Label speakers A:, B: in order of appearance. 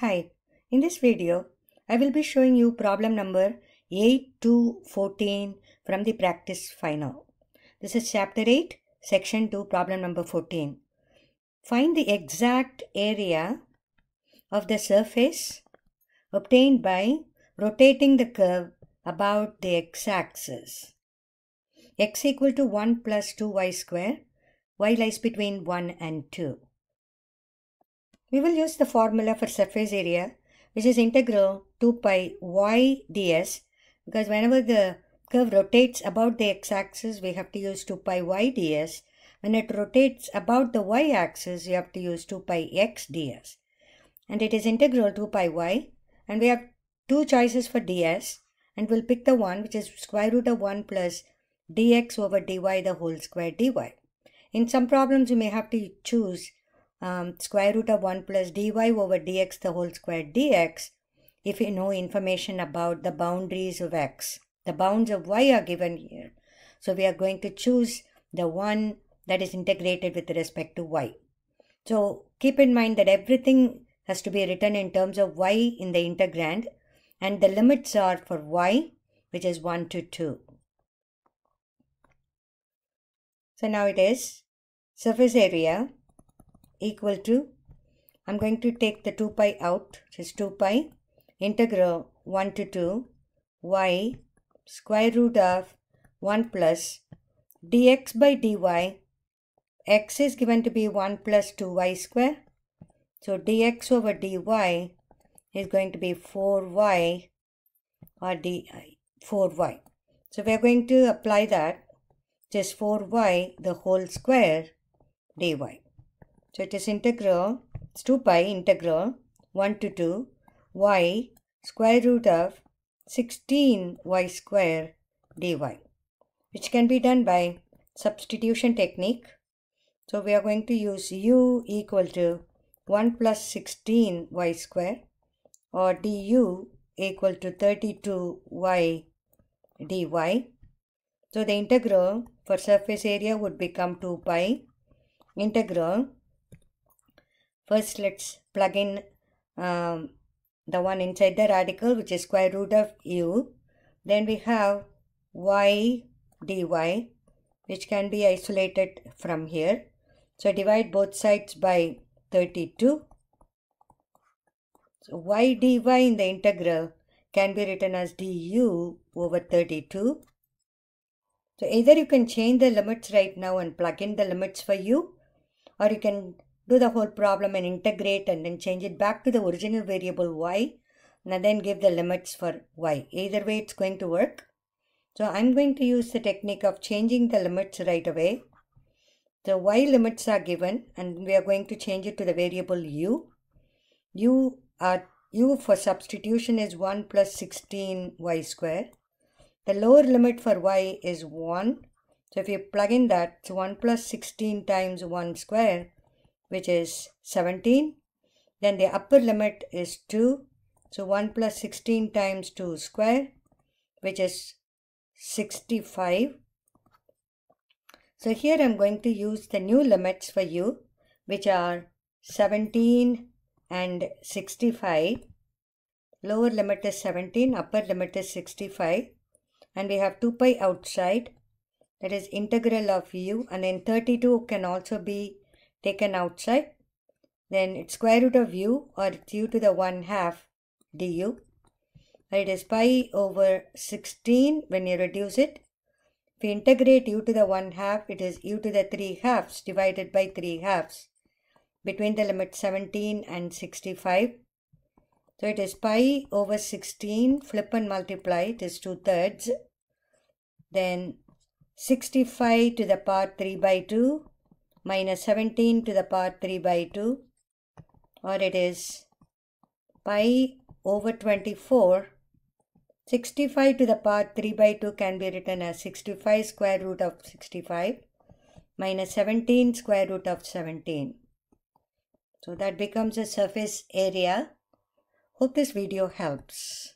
A: Hi, in this video, I will be showing you problem number 8 to 14 from the practice final. This is chapter 8, section 2, problem number 14. Find the exact area of the surface obtained by rotating the curve about the x-axis. x equal to 1 plus 2y square, y lies between 1 and 2. We will use the formula for surface area which is integral 2 pi y ds because whenever the curve rotates about the x-axis we have to use 2 pi y ds. When it rotates about the y-axis you have to use 2 pi x ds. And it is integral 2 pi y and we have two choices for ds and we'll pick the one which is square root of 1 plus dx over dy the whole square dy. In some problems you may have to choose um, square root of 1 plus dy over dx the whole square dx if you know information about the boundaries of x. The bounds of y are given here. So we are going to choose the one that is integrated with respect to y. So keep in mind that everything has to be written in terms of y in the integrand and the limits are for y which is 1 to 2. So now it is surface area equal to, I'm going to take the 2 pi out, which is 2 pi integral 1 to 2 y square root of 1 plus dx by dy x is given to be 1 plus 2y square. So dx over dy is going to be 4y or di 4y. So we are going to apply that just 4y the whole square dy. So it is integral, it's 2 pi integral 1 to 2 y square root of 16 y square dy which can be done by substitution technique. So we are going to use u equal to 1 plus 16 y square or du equal to 32 y dy. So the integral for surface area would become 2 pi integral First, let's plug in um, the one inside the radical, which is square root of u. Then we have y dy, which can be isolated from here. So divide both sides by 32. So y dy in the integral can be written as du over 32. So either you can change the limits right now and plug in the limits for u or you can do the whole problem and integrate and then change it back to the original variable y and then give the limits for y. Either way it's going to work. So I'm going to use the technique of changing the limits right away. The y limits are given and we are going to change it to the variable u. u, are, u for substitution is 1 plus 16 y square. The lower limit for y is 1. So if you plug in that, it's 1 plus 16 times 1 square which is 17. Then the upper limit is 2. So 1 plus 16 times 2 square, which is 65. So here I'm going to use the new limits for u, which are 17 and 65. Lower limit is 17, upper limit is 65. And we have 2 pi outside, that is integral of u. And then 32 can also be taken outside then it's square root of u or it's u to the 1 half du. It is pi over 16 when you reduce it. If you integrate u to the 1 half, it is u to the 3 halves divided by 3 halves between the limit 17 and 65. So it is pi over 16, flip and multiply, it is 2 thirds. Then 65 to the power 3 by 2 minus 17 to the power 3 by 2 or it is pi over 24 65 to the power 3 by 2 can be written as 65 square root of 65 minus 17 square root of 17. So that becomes a surface area. Hope this video helps.